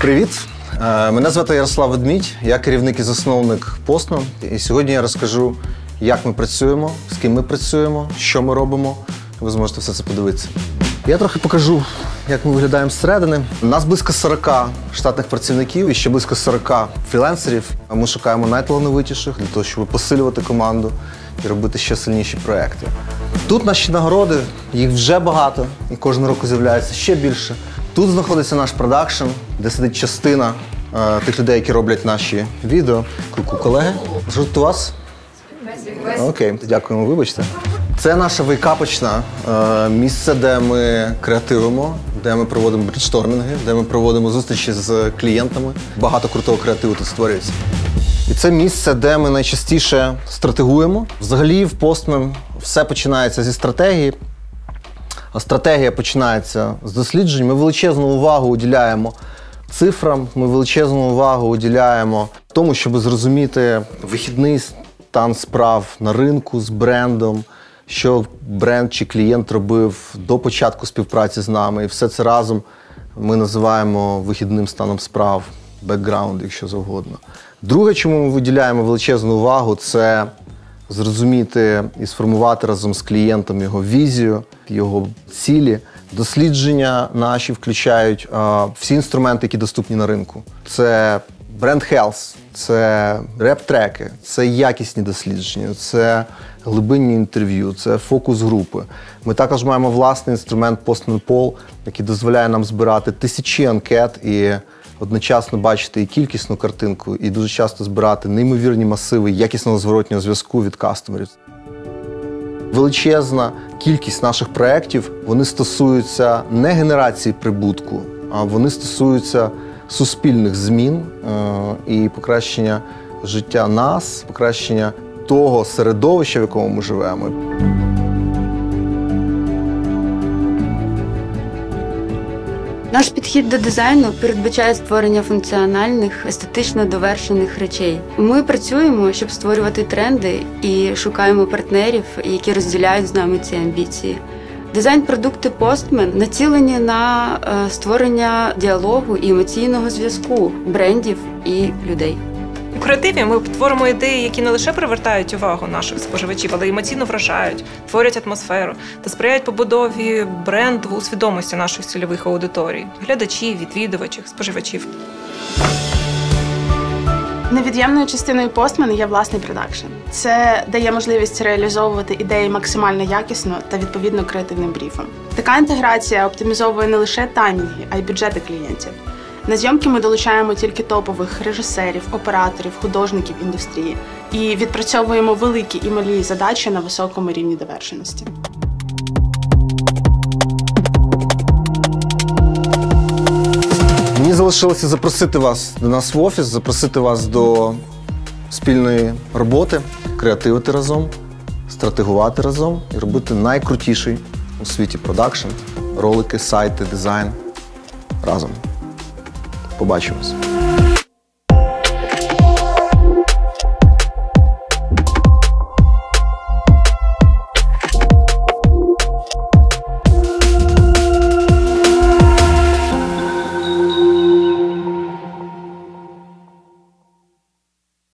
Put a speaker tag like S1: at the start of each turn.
S1: Привіт! Е, Мене звати Ярослав Ведмідь, я керівник і засновник Постно. І сьогодні я розкажу, як ми працюємо, з ким ми працюємо, що ми робимо. Ви зможете все це подивитися. Я трохи покажу, як ми виглядаємо зсередини. У нас близько 40 штатних працівників і ще близько 40 фрілансерів. Ми шукаємо найталановитіших для того, щоб посилювати команду і робити ще сильніші проекти. Тут наші нагороди, їх вже багато, і кожного року з'являється ще більше. Тут знаходиться наш продакшн, де сидить частина е, тих людей, які роблять наші відео. Ку-ку, колеги. Що тут у вас? Окей, дякуємо, вибачте. Це наша вейкапочна е, місце, де ми креативимо, де ми проводимо брейнштормінги, де ми проводимо зустрічі з клієнтами. Багато крутого креативу тут створюється. І це місце, де ми найчастіше стратегуємо. Взагалі, в Postman все починається зі стратегії. Стратегія починається з досліджень. Ми величезну увагу уділяємо цифрам, ми величезну увагу уділяємо тому, щоб зрозуміти вихідний стан справ на ринку з брендом, що бренд чи клієнт робив до початку співпраці з нами. І все це разом ми називаємо вихідним станом справ, бекграунд, якщо завгодно. Друге, чому ми виділяємо величезну увагу, це зрозуміти і сформувати разом з клієнтом його візію, його цілі. Дослідження наші включають а, всі інструменти, які доступні на ринку. Це бренд Health, це реп-треки, це якісні дослідження, це глибинні інтерв'ю, це фокус групи. Ми також маємо власний інструмент Postman Poll, який дозволяє нам збирати тисячі анкет і одночасно бачити і кількісну картинку, і дуже часто збирати неймовірні масиви якісного зворотнього зв'язку від кастомерів. Величезна кількість наших проєктів вони стосуються не генерації прибутку, а вони стосуються суспільних змін е, і покращення життя нас, покращення того середовища, в якому ми живемо.
S2: Наш підхід до дизайну передбачає створення функціональних, естетично довершених речей. Ми працюємо, щоб створювати тренди, і шукаємо партнерів, які розділяють з нами ці амбіції. Дизайн-продукти Postman націлені на е, створення діалогу і емоційного зв'язку брендів і людей.
S3: У креативі ми творимо ідеї, які не лише привертають увагу наших споживачів, але й емоційно вражають, творять атмосферу та сприяють побудові бренду у свідомості наших цільових аудиторій глядачів, відвідувачів, споживачів.
S4: Невід'ємною частиною Postman є власний продакшн. Це дає можливість реалізовувати ідеї максимально якісно та відповідно креативним бріфам. Така інтеграція оптимізовує не лише таймінги, а й бюджети клієнтів. На зйомки ми долучаємо тільки топових режисерів, операторів, художників індустрії і відпрацьовуємо великі і малі задачі на високому рівні довершеності.
S1: Мені залишилося запросити вас до нас в офіс, запросити вас до спільної роботи, креативити разом, стратегувати разом і робити найкрутіший у світі продакшн, ролики, сайти, дизайн разом. Побачимось.